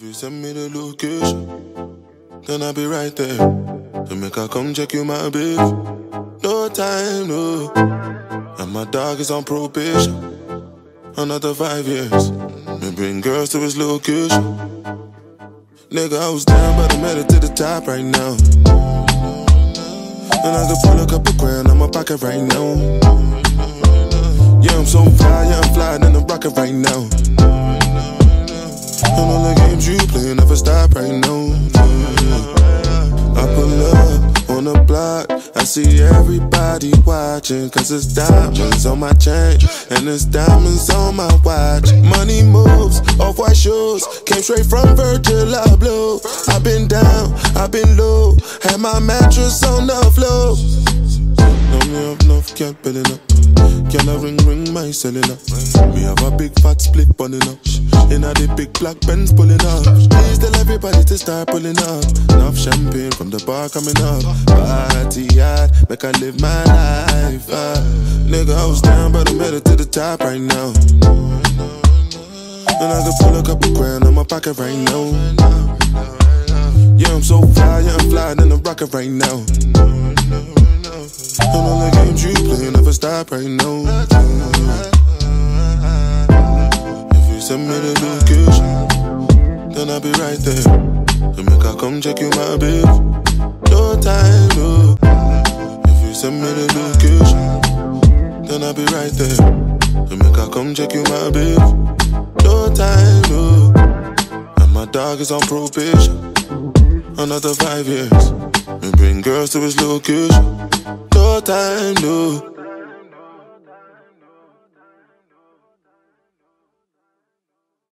If you send me the location, then I'll be right there. To make I come check you, my babe. No time, no. And my dog is on probation. Another five years. Me bring girls to his location. Nigga, I was down, but I made it to the top right now. And I can pull a couple grand on my pocket right now. Yeah, I'm so fly, yeah, I'm flying in the rocket right now. See everybody watching. Cause it's diamonds on my chain, and it's diamonds on my watch. Money moves, off white shoes, came straight from Virgil Abloh. I've been down, I've been low, had my mattress on the floor. Know me have enough, can't build up. Can I ring ring my cellular? Me have a big fat split bunning up. In a the big black Benz pulling up. Please tell everybody to start pulling up. Enough champagne from the bar coming up. Party hard, make I live my life. Uh. Nigga, I was down, but I'm headed to the top right now. And I can pull a couple grand on my pocket right now. Yeah, I'm so fly, yeah, I'm flying in the rocket right now. And all the games you play never stop right now. Send me the location, then I'll be right there. To make I come check you, my babe. No time, no. If you send me the location, then I'll be right there. To make I come check you, my babe. No time, no. And my dog is on probation. Another five years. And bring girls to his location. No time, no.